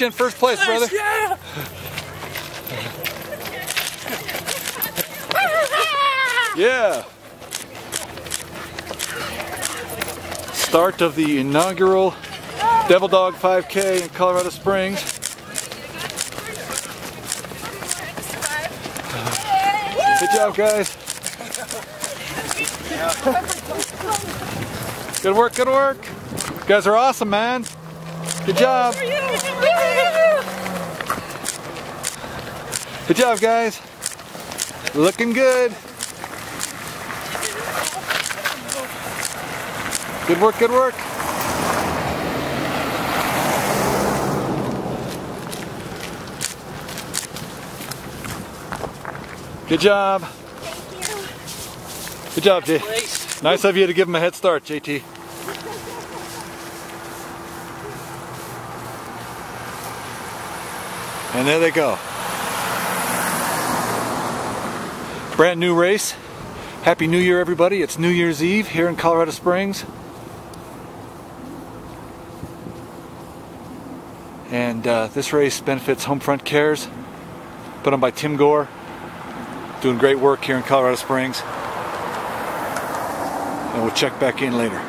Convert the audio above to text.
got you in first place, brother. Yeah. Yeah. Start of the inaugural Devil Dog 5K in Colorado Springs. Good job, guys. Good work, good work. You guys are awesome, man. Good job. Good job, guys. Looking good. Good work, good work. Good job. Good job, Jay. Nice of you to give him a head start, JT. And there they go. Brand new race. Happy New Year, everybody. It's New Year's Eve here in Colorado Springs. And uh, this race benefits Home Front Cares, put on by Tim Gore, doing great work here in Colorado Springs. And we'll check back in later.